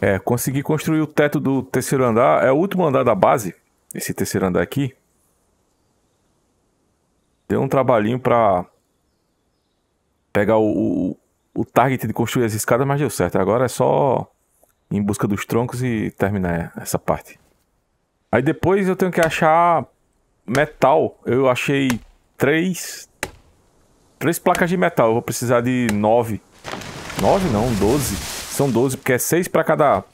É, consegui construir o teto do terceiro andar. É o último andar da base. Esse terceiro andar aqui. Deu um trabalhinho pra pegar o, o, o target de construir as escadas, mas deu certo. Agora é só ir em busca dos troncos e terminar essa parte. Aí depois eu tenho que achar metal. Eu achei três. Três placas de metal. Eu vou precisar de nove. Nove não, doze. São doze, porque é seis para cada.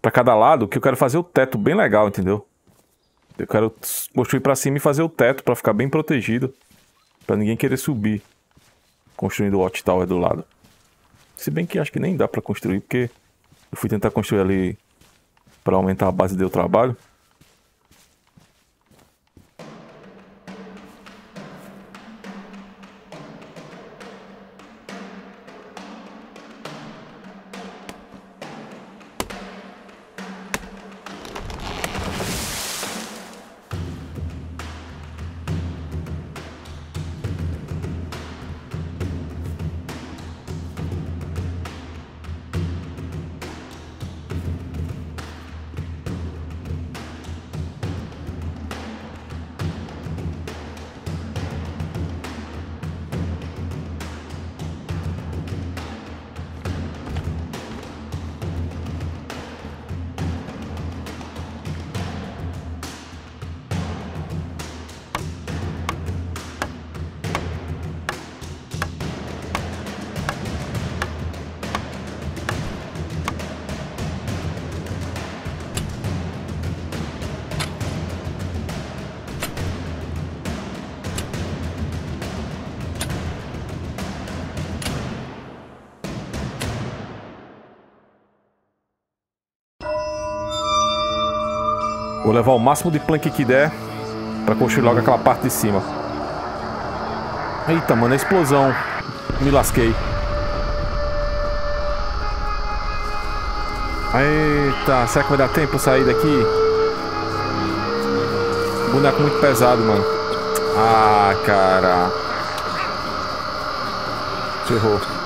para cada lado, que eu quero fazer o teto bem legal, entendeu? Eu quero construir para cima e fazer o teto para ficar bem protegido. para ninguém querer subir. Construindo o Watchtower do lado. Se bem que acho que nem dá para construir, porque eu fui tentar construir ali para aumentar a base do trabalho. Vou levar o máximo de plank que der pra construir logo aquela parte de cima. Eita, mano, a explosão. Me lasquei. Eita, será que vai dar tempo sair daqui? Boneco muito pesado, mano. Ah, cara. Ferrou.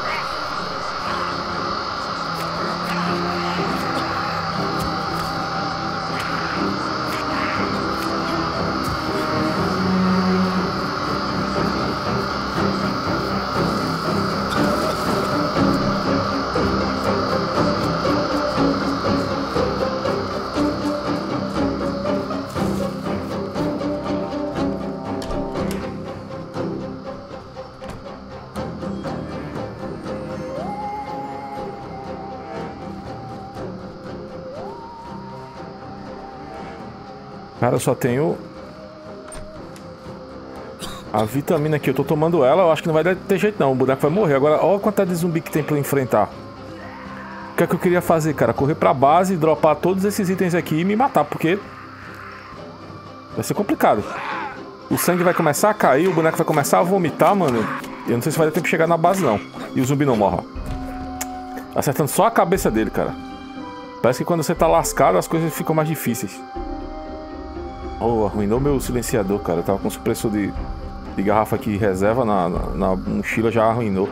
Cara, eu só tenho... A vitamina aqui, eu tô tomando ela, eu acho que não vai ter jeito não, o boneco vai morrer. Agora, olha a quantidade de zumbi que tem pra enfrentar. O que é que eu queria fazer, cara? Correr pra base, dropar todos esses itens aqui e me matar, porque... Vai ser complicado. O sangue vai começar a cair, o boneco vai começar a vomitar, mano. Eu não sei se vai dar tempo de chegar na base, não. E o zumbi não morra. Acertando só a cabeça dele, cara. Parece que quando você tá lascado, as coisas ficam mais difíceis. Oh, arruinou meu silenciador, cara. Eu tava com supressor de, de garrafa aqui reserva na, na, na mochila, já arruinou.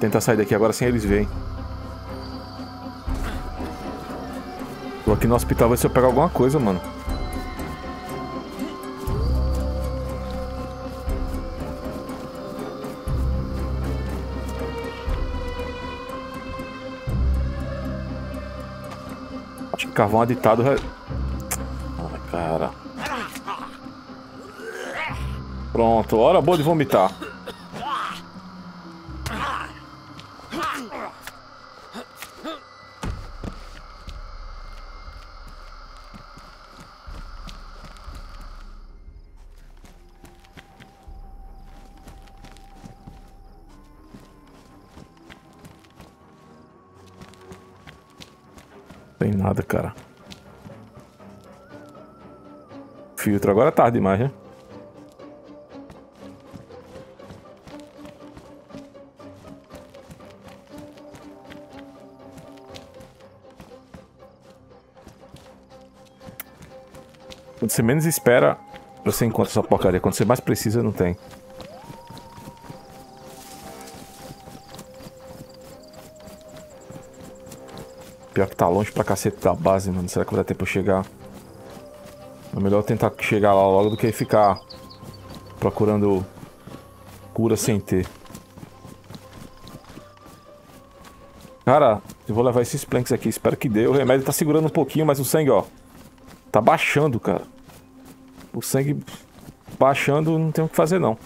Tentar sair daqui agora sem eles verem. Tô aqui no hospital, ver se eu pego alguma coisa, mano. Acho que carvão aditado cara. Pronto, hora boa de vomitar. Tem nada, cara. Filtro. Agora é tarde demais, né? Quando você menos espera, você encontra essa porcaria. Quando você mais precisa, não tem. Pior que tá longe pra cacete da base, mano. Será que vai dar tempo pra chegar? É melhor tentar chegar lá logo do que ficar procurando cura sem ter. Cara, eu vou levar esses planks aqui. Espero que dê. O remédio tá segurando um pouquinho, mas o sangue, ó. Tá baixando, cara. O sangue baixando, não tem o que fazer, não.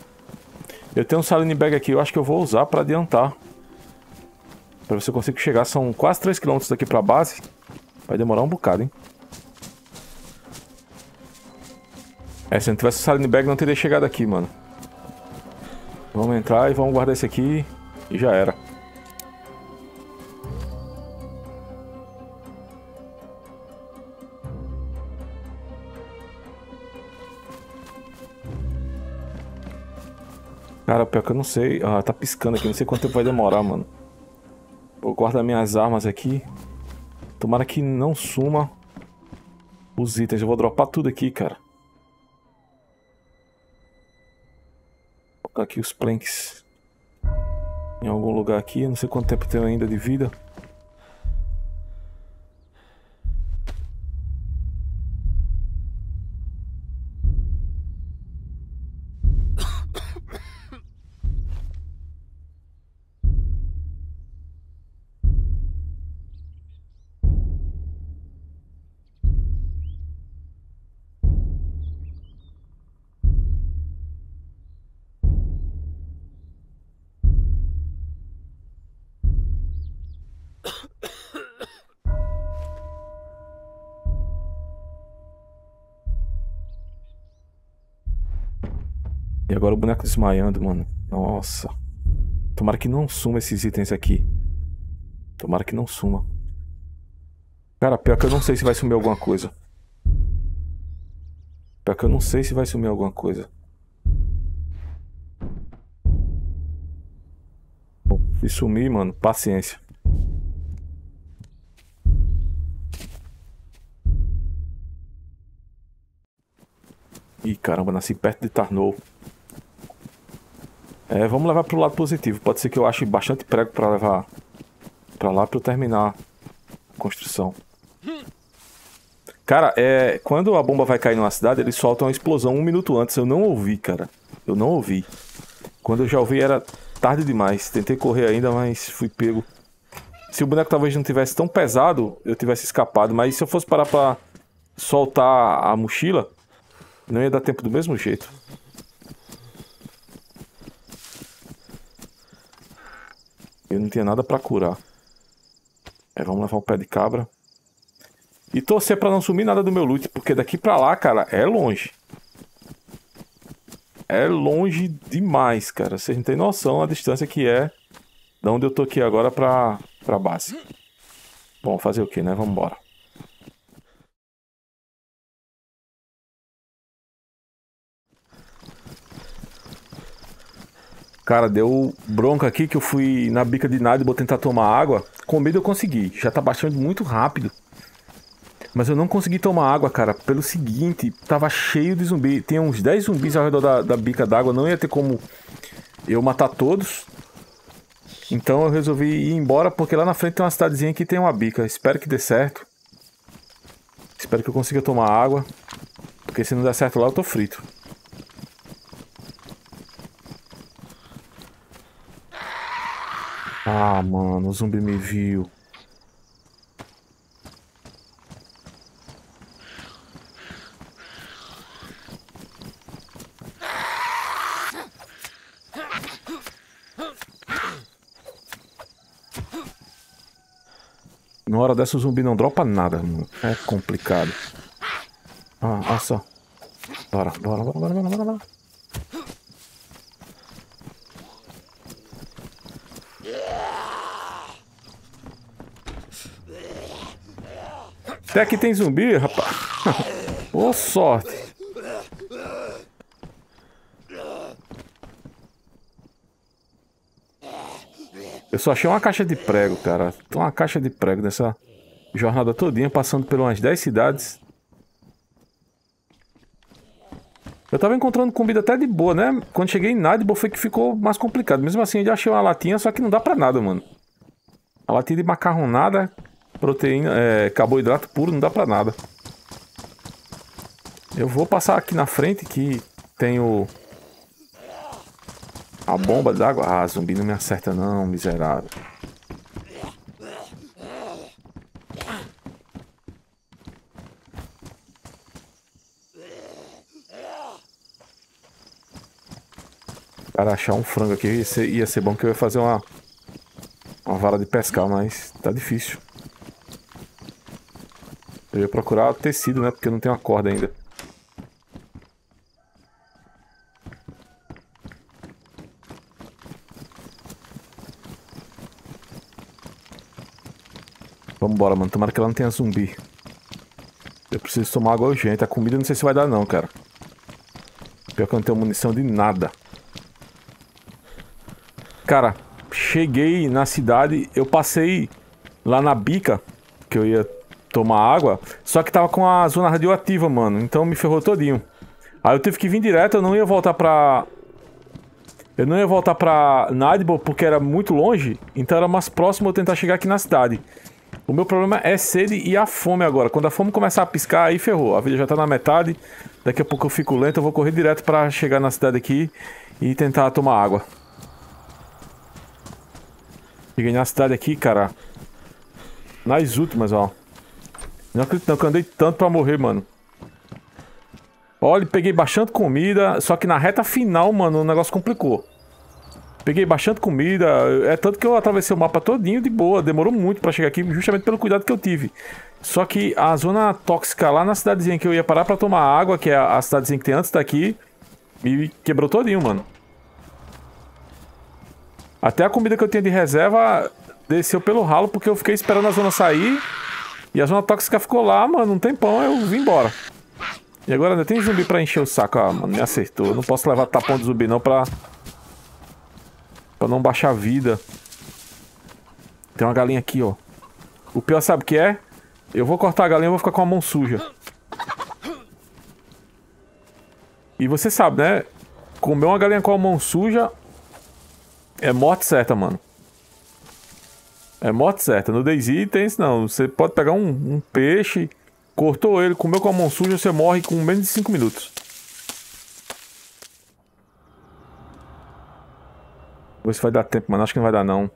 Eu tenho um saline bag aqui. Eu acho que eu vou usar pra adiantar. Pra ver se eu consigo chegar. São quase 3km daqui pra base. Vai demorar um bocado, hein. É, se não tivesse o bag, não teria chegado aqui, mano. Vamos entrar e vamos guardar esse aqui. E já era. Cara, pior que eu não sei. Ah, tá piscando aqui. Não sei quanto tempo vai demorar, mano. Vou guardar minhas armas aqui. Tomara que não suma os itens. Eu vou dropar tudo aqui, cara. Colocar aqui os planks em algum lugar aqui. Não sei quanto tempo tenho ainda de vida. E agora o boneco desmaiando, mano. Nossa. Tomara que não suma esses itens aqui. Tomara que não suma. Cara, pior que eu não sei se vai sumir alguma coisa. Pior que eu não sei se vai sumir alguma coisa. Se sumir, mano, paciência. Ih, caramba, nasci perto de Tarnou. É, vamos levar pro lado positivo. Pode ser que eu ache bastante prego para levar para lá para eu terminar a construção. Cara, é, quando a bomba vai cair numa cidade, eles soltam uma explosão um minuto antes. Eu não ouvi, cara. Eu não ouvi. Quando eu já ouvi era tarde demais. Tentei correr ainda, mas fui pego. Se o boneco talvez não tivesse tão pesado, eu tivesse escapado. Mas se eu fosse parar pra soltar a mochila, não ia dar tempo do mesmo jeito. Eu não tinha nada pra curar. É, vamos levar o pé de cabra. E torcer pra não sumir nada do meu loot, porque daqui pra lá, cara, é longe. É longe demais, cara. Vocês não têm noção a distância que é de onde eu tô aqui agora pra, pra base. Bom, fazer o que, né? Vamos embora. Cara, deu bronca aqui que eu fui na bica de nada e vou tentar tomar água. Com medo eu consegui. Já tá baixando muito rápido. Mas eu não consegui tomar água, cara. Pelo seguinte, tava cheio de zumbi. Tinha uns 10 zumbis ao redor da, da bica d'água. Não ia ter como eu matar todos. Então eu resolvi ir embora porque lá na frente tem uma cidadezinha que tem uma bica. Espero que dê certo. Espero que eu consiga tomar água. Porque se não der certo lá eu tô frito. Ah, mano, o zumbi me viu. Na hora dessa o zumbi não dropa nada, mano. É complicado. Ah, olha só. Bora, bora, bora, bora, bora, bora. Até aqui tem zumbi, rapaz. Boa sorte. Eu só achei uma caixa de prego, cara. Tem uma caixa de prego nessa jornada todinha, passando por umas 10 cidades. Eu tava encontrando comida até de boa, né? Quando cheguei em Nadibo foi que ficou mais complicado. Mesmo assim, eu já achei uma latinha, só que não dá pra nada, mano. A latinha de macarronada proteína, é, carboidrato puro não dá pra nada. Eu vou passar aqui na frente que tem o... A bomba d'água. Ah, zumbi não me acerta não, miserável. Cara, achar um frango aqui ia ser, ia ser bom que eu ia fazer uma, uma vara de pescar, mas tá difícil. Eu ia procurar tecido, né? Porque não tenho uma corda ainda. Vambora, mano. Tomara que ela não tenha zumbi. Eu preciso tomar água urgente. A comida não sei se vai dar não, cara. Pior que eu não tenho munição de nada. Cara, cheguei na cidade, eu passei lá na bica, que eu ia tomar água, só que tava com a zona radioativa, mano. Então me ferrou todinho. Aí eu tive que vir direto, eu não ia voltar pra... Eu não ia voltar pra Nadibo porque era muito longe, então era mais próximo eu tentar chegar aqui na cidade. O meu problema é sede e a fome agora. Quando a fome começar a piscar, aí ferrou. A vida já tá na metade, daqui a pouco eu fico lento, eu vou correr direto pra chegar na cidade aqui e tentar tomar água. Cheguei na cidade aqui, cara. Nas últimas, ó. Não acredito não que eu andei tanto pra morrer, mano. Olha, peguei bastante comida, só que na reta final, mano, o negócio complicou. Peguei bastante comida, é tanto que eu atravessei o mapa todinho de boa, demorou muito pra chegar aqui, justamente pelo cuidado que eu tive. Só que a zona tóxica lá na cidadezinha que eu ia parar pra tomar água, que é a cidadezinha que tem antes daqui, me quebrou todinho, mano. Até a comida que eu tinha de reserva desceu pelo ralo porque eu fiquei esperando a zona sair. E a zona tóxica ficou lá, mano, um tempão, eu vim embora. E agora ainda tem zumbi pra encher o saco. Ah, mano, me acertou. Eu não posso levar tapão de zumbi não pra... Pra não baixar a vida. Tem uma galinha aqui, ó. O pior sabe o que é? Eu vou cortar a galinha e vou ficar com a mão suja. E você sabe, né? Comer uma galinha com a mão suja é morte certa, mano. É morte certa. No Daisy tem isso não. Você pode pegar um, um, peixe, cortou ele, comeu com a mão suja, você morre com menos de 5 minutos. Vou ver se vai dar tempo, mano. Acho que não vai dar, não.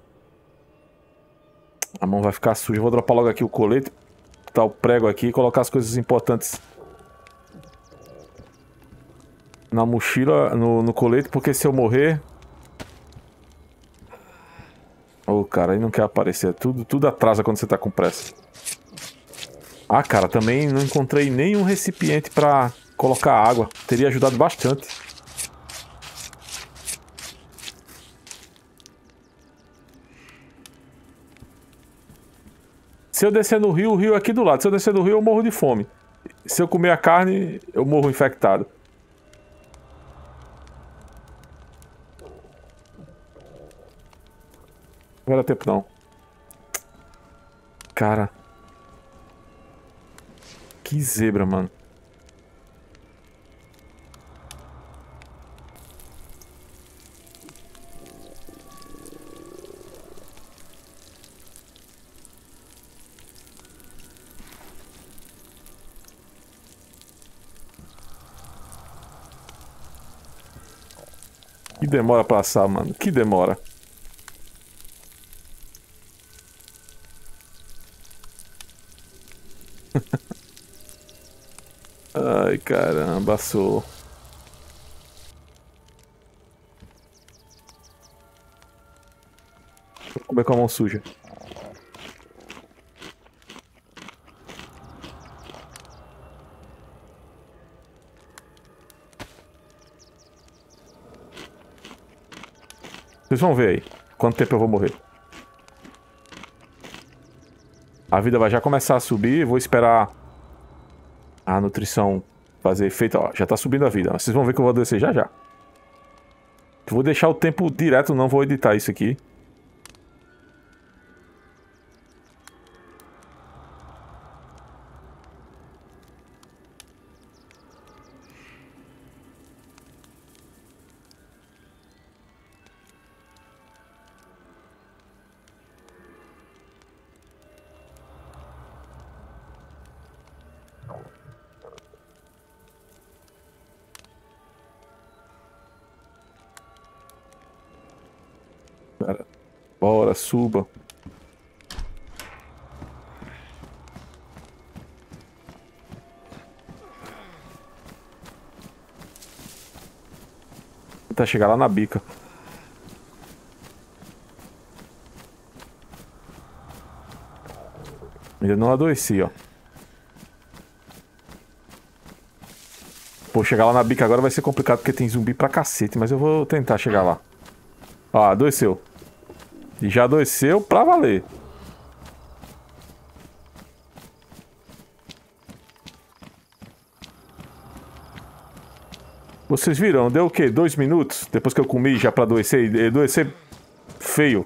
A mão vai ficar suja. Vou dropar logo aqui o colete. Botar o prego aqui e colocar as coisas importantes na mochila, no, no colete, porque se eu morrer, Ô, oh, cara, aí não quer aparecer. Tudo, tudo atrasa quando você tá com pressa. Ah, cara, também não encontrei nenhum recipiente pra colocar água. Teria ajudado bastante. Se eu descer no rio, o rio é aqui do lado. Se eu descer no rio, eu morro de fome. Se eu comer a carne, eu morro infectado. Vai dar tempo não. Cara. Que zebra, mano. Que demora pra passar, mano. Que demora. Ai, caramba, sou. Vou com a mão suja. Vocês vão ver aí quanto tempo eu vou morrer. A vida vai já começar a subir, vou esperar a nutrição fazer efeito. Ó, já tá subindo a vida. Vocês vão ver que eu vou descer já já. Vou deixar o tempo direto, não vou editar isso aqui. Bora, suba. Tentar chegar lá na bica. Ainda não adoeci, ó. Pô, chegar lá na bica agora vai ser complicado porque tem zumbi pra cacete, mas eu vou tentar chegar lá. Ó, adoeceu. E já adoeceu pra valer. Vocês viram, deu o quê? Dois minutos? Depois que eu comi já pra adoecer, e adoecer feio.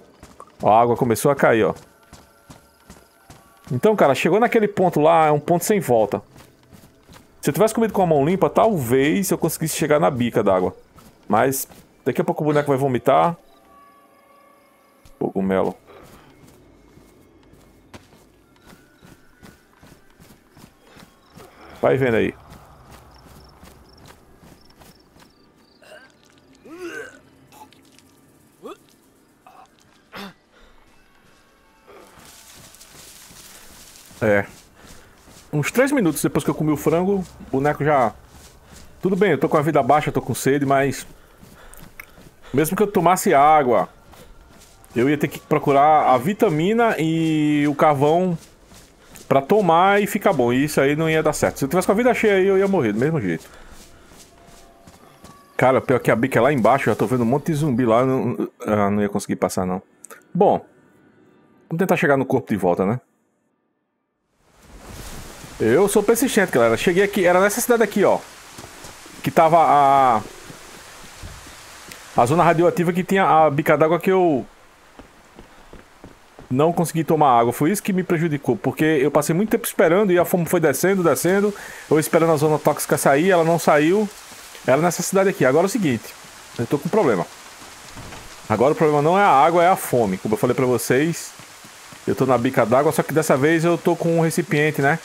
Ó, a água começou a cair, ó. Então, cara, chegou naquele ponto lá, é um ponto sem volta. Se eu tivesse comido com a mão limpa, talvez eu conseguisse chegar na bica d'água. Mas daqui a pouco o boneco vai vomitar. Cogumelo. Vai vendo aí. É. Uns 3 minutos depois que eu comi o frango, o boneco já. Tudo bem, eu tô com a vida baixa, tô com sede, mas. Mesmo que eu tomasse água, eu ia ter que procurar a vitamina e o carvão para tomar e ficar bom. E isso aí não ia dar certo. Se eu tivesse com a vida cheia aí, eu ia morrer do mesmo jeito. Cara, pior que a bica é lá embaixo, já tô vendo um monte de zumbi lá. Não, ah, não ia conseguir passar, não. Bom, vamos tentar chegar no corpo de volta, né? Eu sou persistente, galera. Cheguei aqui, era nessa cidade aqui, ó. Que tava a... A zona radioativa que tinha a bica d'água que eu... Não consegui tomar água. Foi isso que me prejudicou. Porque eu passei muito tempo esperando e a fome foi descendo, descendo. Eu esperando a zona tóxica sair, ela não saiu. Era nessa cidade aqui. Agora é o seguinte. Eu tô com um problema. Agora o problema não é a água, é a fome. Como eu falei pra vocês. Eu tô na bica d'água, só que dessa vez eu tô com um recipiente, né?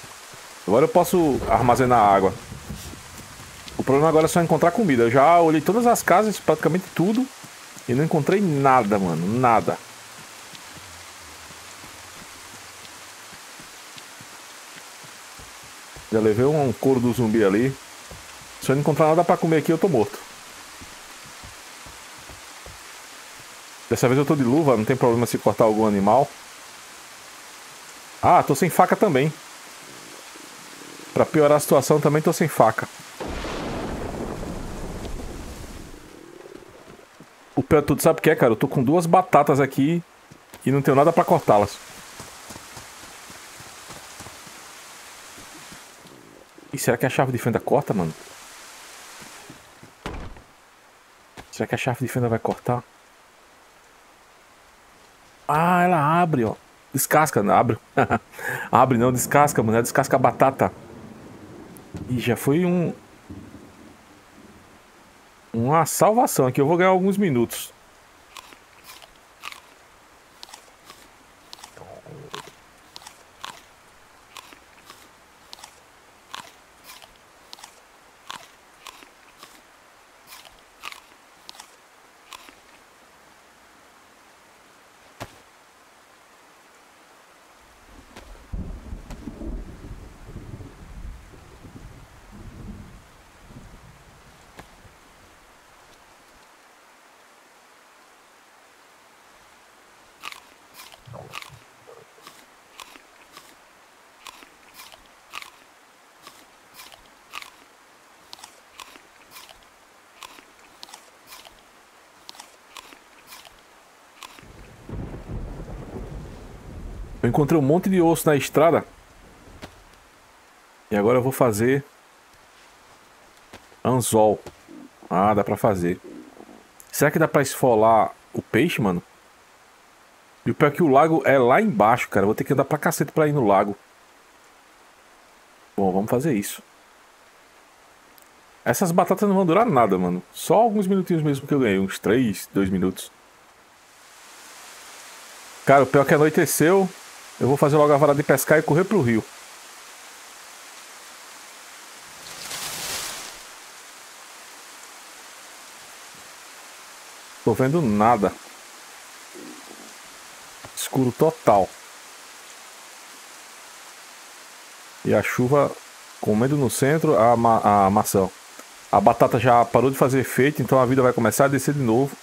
Agora eu posso armazenar água. O problema agora é só encontrar comida. Eu já olhei todas as casas, praticamente tudo. E não encontrei nada, mano. Nada. Já levei um couro do zumbi ali. Se eu não encontrar nada pra comer aqui, eu tô morto. Dessa vez eu tô de luva, não tem problema se cortar algum animal. Ah, tô sem faca também. Pra piorar a situação também tô sem faca. O de tudo, sabe o que é, cara? Eu tô com duas batatas aqui e não tenho nada pra cortá-las. E será que a chave de fenda corta, mano? Será que a chave de fenda vai cortar? Ah, ela abre, ó. Descasca, não abre. abre não, descasca, mano. Descasca a batata. E já foi um... Uma salvação aqui. Eu vou ganhar alguns minutos. Eu encontrei um monte de osso na estrada. E agora eu vou fazer anzol. Ah, dá pra fazer. Será que dá pra esfolar o peixe, mano? E o pior é que o lago é lá embaixo, cara. Vou ter que andar pra cacete pra ir no lago. Bom, vamos fazer isso. Essas batatas não vão durar nada, mano. Só alguns minutinhos mesmo que eu ganhei. Uns 3, 2 minutos. Cara, o pior é que anoiteceu. Eu vou fazer logo a vara de pescar e correr pro rio. Tô vendo nada. Escuro total. E a chuva comendo no centro a, ma a maçã. A batata já parou de fazer efeito, então a vida vai começar a descer de novo.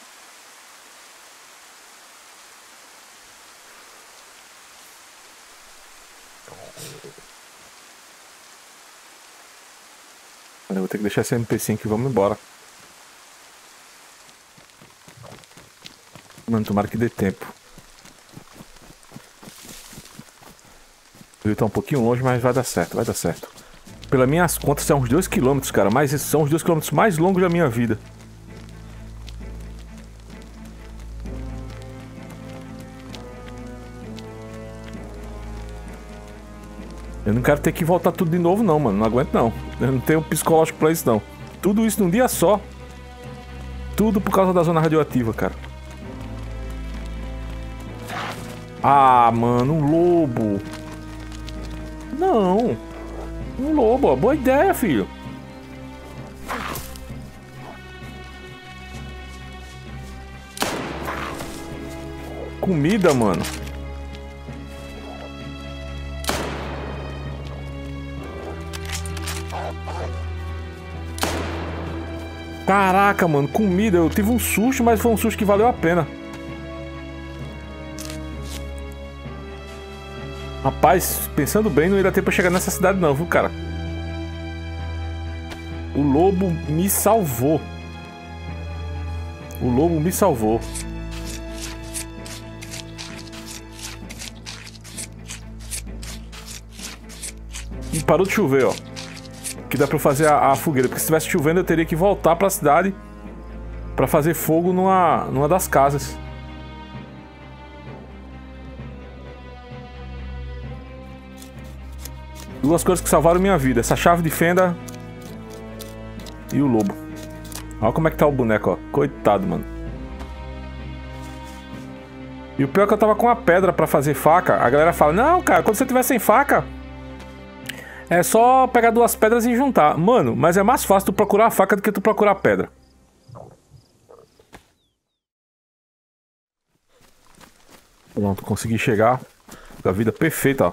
Vou ter que deixar esse MP5 e vamos embora. Mano, tomara que dê tempo. O rio tá um pouquinho longe, mas vai dar certo, vai dar certo. Pelas minhas contas, são uns 2km, cara. Mas são os 2km mais longos da minha vida. Não quero ter que voltar tudo de novo, não, mano. Não aguento, não. Eu não tenho psicológico pra isso, não. Tudo isso num dia só. Tudo por causa da zona radioativa, cara. Ah, mano, um lobo. Não. Um lobo, boa ideia, filho. Comida, mano. Caraca, mano, comida. Eu tive um susto, mas foi um susto que valeu a pena. Rapaz, pensando bem, não ia ter pra chegar nessa cidade não, viu, cara? O lobo me salvou. O lobo me salvou. E parou de chover, ó. Que dá pra fazer a, a fogueira. Porque se estivesse chovendo, eu teria que voltar pra cidade pra fazer fogo numa, numa das casas. Duas coisas que salvaram minha vida. Essa chave de fenda e o lobo. Olha como é que tá o boneco, ó. Coitado, mano. E o pior é que eu tava com a pedra pra fazer faca. A galera fala, não, cara, quando você tiver sem faca, é só pegar duas pedras e juntar. Mano, mas é mais fácil tu procurar a faca do que tu procurar a pedra. Pronto, consegui chegar. A vida perfeita, ó.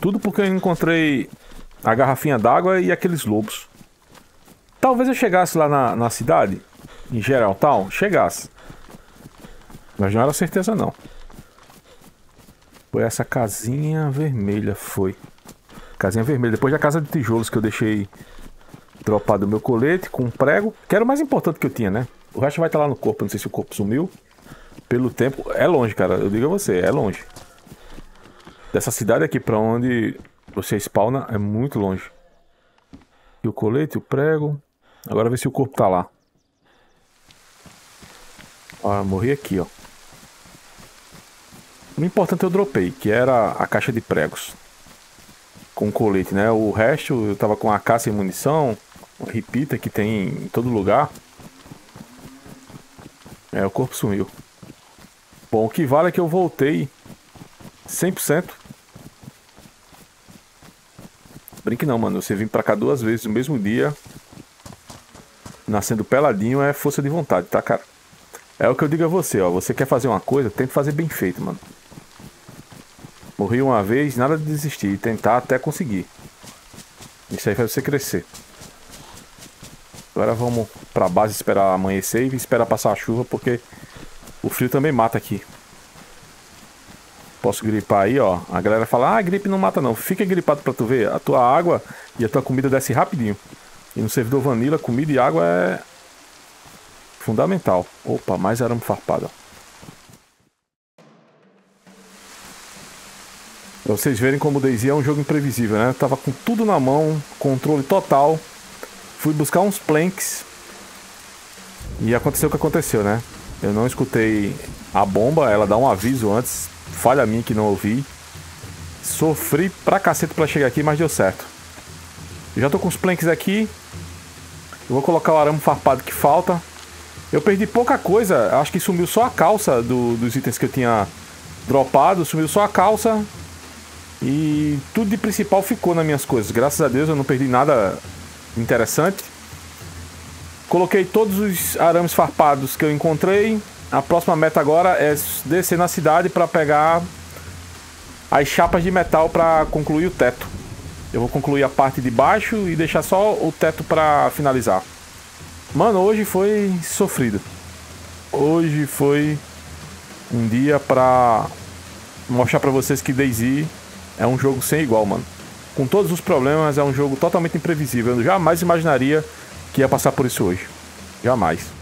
Tudo porque eu encontrei a garrafinha d'água e aqueles lobos. Talvez eu chegasse lá na, na cidade, em Geraltown, chegasse. Mas não era certeza não. Foi essa casinha vermelha, foi. Casinha vermelha. Depois da casa de tijolos que eu deixei dropado o meu colete com um prego. Que era o mais importante que eu tinha, né? O resto vai estar lá no corpo. Não sei se o corpo sumiu. Pelo tempo. É longe, cara. Eu digo a você, é longe. Dessa cidade aqui pra onde você spawna é muito longe. E o colete, o prego. Agora ver se o corpo tá lá. Ó, morri aqui, ó. O importante eu dropei, que era a caixa de pregos. Com colete, né? O resto eu tava com a caça e munição. Repita que tem em todo lugar. É, o corpo sumiu. Bom, o que vale é que eu voltei 100%. Brinque não, mano. Você vir pra cá duas vezes no mesmo dia, nascendo peladinho, é força de vontade, tá, cara? É o que eu digo a você, ó. Você quer fazer uma coisa, tente fazer bem feito, mano. Morri uma vez, nada de desistir. Tentar até conseguir. Isso aí faz você crescer. Agora vamos pra base esperar amanhecer e esperar passar a chuva, porque o frio também mata aqui. Posso gripar aí, ó. A galera fala, ah, gripe não mata não. Fica gripado pra tu ver. A tua água e a tua comida desce rapidinho. E no servidor vanilla, comida e água é fundamental. Opa, mais arame farpado. Pra vocês verem como o DayZ é um jogo imprevisível, né? Eu tava com tudo na mão, controle total. Fui buscar uns planks. E aconteceu o que aconteceu, né? Eu não escutei a bomba, ela dá um aviso antes Falha minha que não ouvi. Sofri pra cacete pra chegar aqui, mas deu certo. já tô com os planks aqui. Eu vou colocar o arame farpado que falta. Eu perdi pouca coisa. Acho que sumiu só a calça do, dos itens que eu tinha dropado. Sumiu só a calça. E tudo de principal ficou nas minhas coisas. Graças a Deus eu não perdi nada interessante. Coloquei todos os arames farpados que eu encontrei. A próxima meta agora é descer na cidade para pegar as chapas de metal para concluir o teto. Eu vou concluir a parte de baixo e deixar só o teto para finalizar. Mano, hoje foi sofrido. Hoje foi um dia para mostrar para vocês que DayZ é um jogo sem igual, mano. Com todos os problemas, é um jogo totalmente imprevisível. Eu jamais imaginaria que ia passar por isso hoje. Jamais.